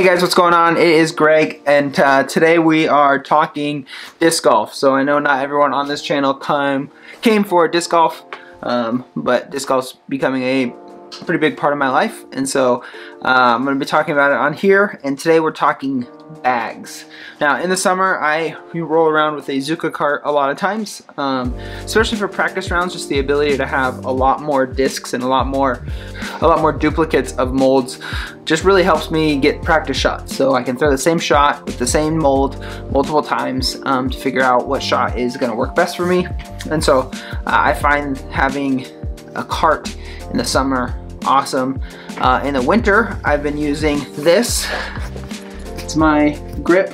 Hey guys, what's going on? It is Greg, and uh, today we are talking disc golf. So I know not everyone on this channel come, came for disc golf, um, but disc golf's becoming a pretty big part of my life, and so uh, I'm going to be talking about it on here, and today we're talking bags. Now in the summer I roll around with a Zuca cart a lot of times, um, especially for practice rounds, just the ability to have a lot more discs and a lot more a lot more duplicates of molds just really helps me get practice shots. So I can throw the same shot with the same mold multiple times um, to figure out what shot is going to work best for me. And so uh, I find having a cart in the summer awesome. Uh, in the winter I've been using this it's my grip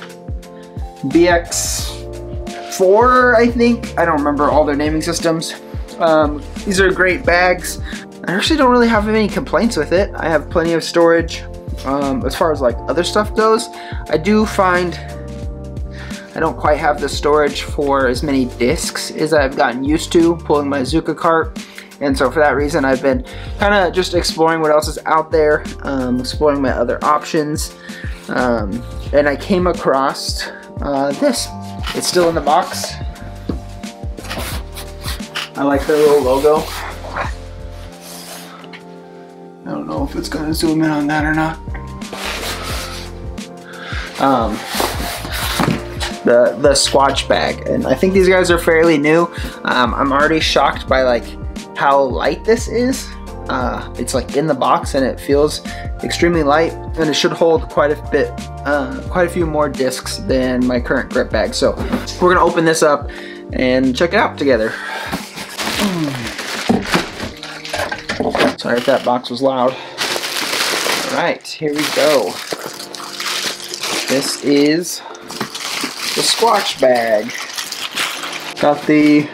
BX4, I think. I don't remember all their naming systems. Um, these are great bags. I actually don't really have any complaints with it. I have plenty of storage. Um, as far as like other stuff goes, I do find I don't quite have the storage for as many discs as I've gotten used to pulling my Zuca cart. And so for that reason, I've been kind of just exploring what else is out there, um, exploring my other options. Um, and I came across uh, this. It's still in the box. I like their little logo. I don't know if it's gonna zoom in on that or not. Um, the the Squatch bag, and I think these guys are fairly new. Um, I'm already shocked by like how light this is. Uh, it's like in the box and it feels extremely light and it should hold quite a bit, uh, quite a few more discs than my current grip bag. So we're gonna open this up and check it out together. Sorry if that box was loud. All right, here we go. This is the Squatch bag. Got the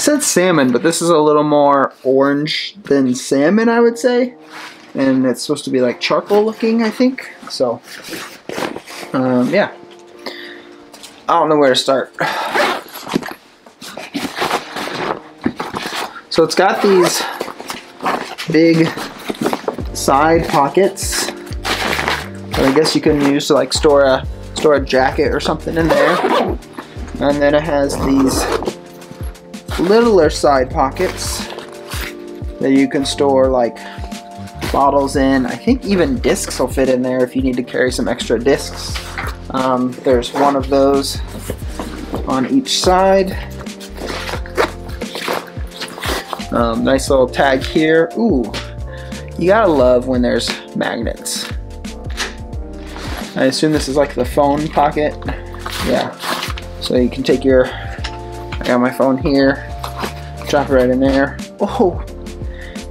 said salmon, but this is a little more orange than salmon, I would say. And it's supposed to be like charcoal looking, I think. So, um, yeah. I don't know where to start. So it's got these big side pockets that I guess you can use to like store a store a jacket or something in there. And then it has these littler side pockets that you can store like bottles in. I think even discs will fit in there if you need to carry some extra discs. Um, there's one of those on each side. Um, nice little tag here. Ooh, you gotta love when there's magnets. I assume this is like the phone pocket. Yeah, so you can take your, I got my phone here, Drop it right in there. Oh,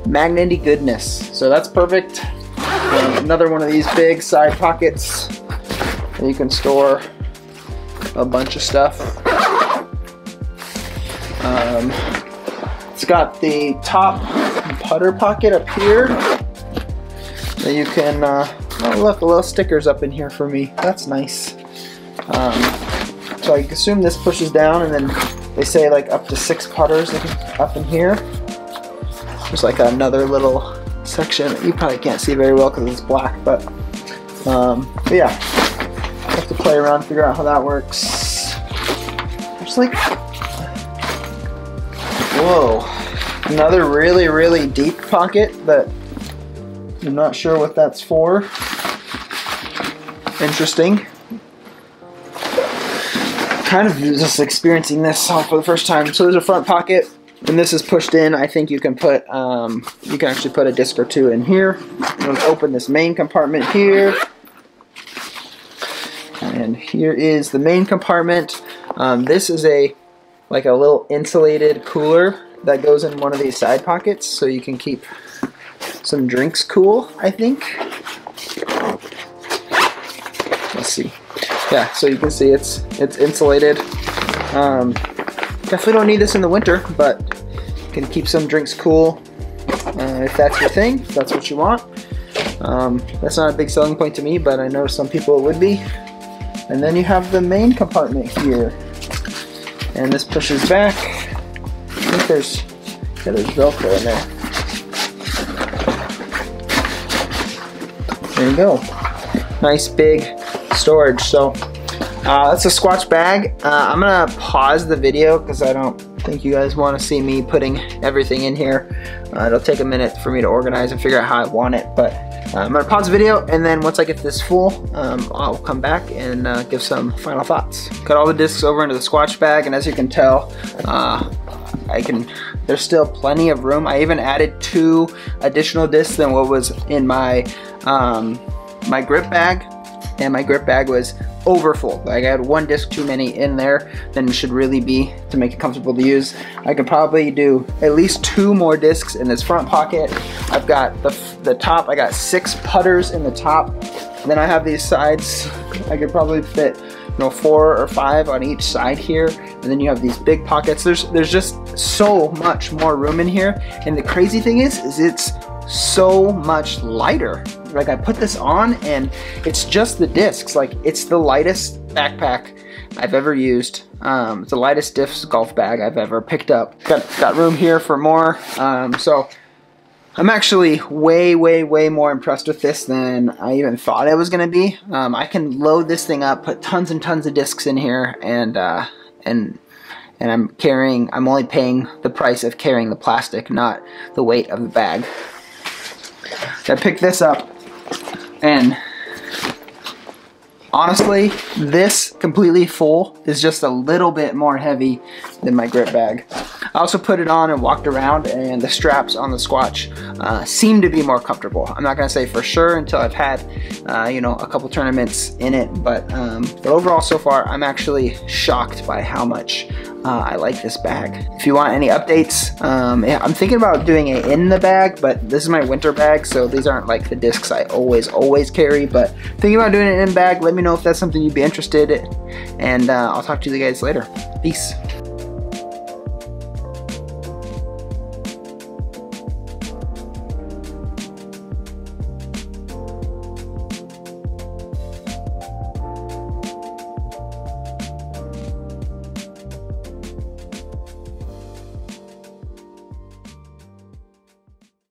magnety goodness. So that's perfect. another one of these big side pockets. And you can store a bunch of stuff. Um, it's got the top putter pocket up here that you can, uh, oh look, a little stickers up in here for me. That's nice. Um, so I assume this pushes down and then they say like up to six putters up in here. There's like another little section. You probably can't see very well because it's black, but, um, but yeah. Have to play around, figure out how that works. There's like, whoa, another really, really deep pocket that I'm not sure what that's for. Interesting kind of just experiencing this for the first time. So there's a front pocket. and this is pushed in, I think you can put, um, you can actually put a disc or two in here. Open this main compartment here. And here is the main compartment. Um, this is a, like a little insulated cooler that goes in one of these side pockets so you can keep some drinks cool, I think. Let's see yeah, so you can see it's it's insulated. Um, definitely don't need this in the winter, but can keep some drinks cool uh, if that's your thing, if that's what you want. Um, that's not a big selling point to me, but I know some people it would be. And then you have the main compartment here. And this pushes back. I think there's, yeah, there's Velcro in there. There you go. nice big storage. So uh, that's a Squatch bag. Uh, I'm gonna pause the video because I don't think you guys want to see me putting everything in here. Uh, it'll take a minute for me to organize and figure out how I want it, but uh, I'm gonna pause the video and then once I get this full, um, I'll come back and uh, give some final thoughts. Got all the discs over into the Squatch bag and as you can tell, uh, I can, there's still plenty of room. I even added two additional discs than what was in my, um, my grip bag and my grip bag was over full. Like I had one disc too many in there than it should really be to make it comfortable to use. I could probably do at least two more discs in this front pocket. I've got the, the top, I got six putters in the top. Then I have these sides, I could probably fit you know, four or five on each side here. And then you have these big pockets. There's, there's just so much more room in here. And the crazy thing is, is it's so much lighter. Like I put this on and it's just the discs. Like it's the lightest backpack I've ever used. Um, it's the lightest discs golf bag I've ever picked up. Got, got room here for more. Um, so I'm actually way, way, way more impressed with this than I even thought I was gonna be. Um, I can load this thing up, put tons and tons of discs in here, and uh, and and I'm carrying. I'm only paying the price of carrying the plastic, not the weight of the bag. I picked this up and honestly, this completely full is just a little bit more heavy than my grip bag. I also put it on and walked around and the straps on the Squatch uh, seem to be more comfortable. I'm not gonna say for sure until I've had, uh, you know, a couple tournaments in it, but, um, but overall so far, I'm actually shocked by how much uh, I like this bag. If you want any updates, um, yeah, I'm thinking about doing it in the bag, but this is my winter bag, so these aren't like the discs I always, always carry, but thinking about doing it in bag, let me know if that's something you'd be interested in, and uh, I'll talk to you guys later. Peace.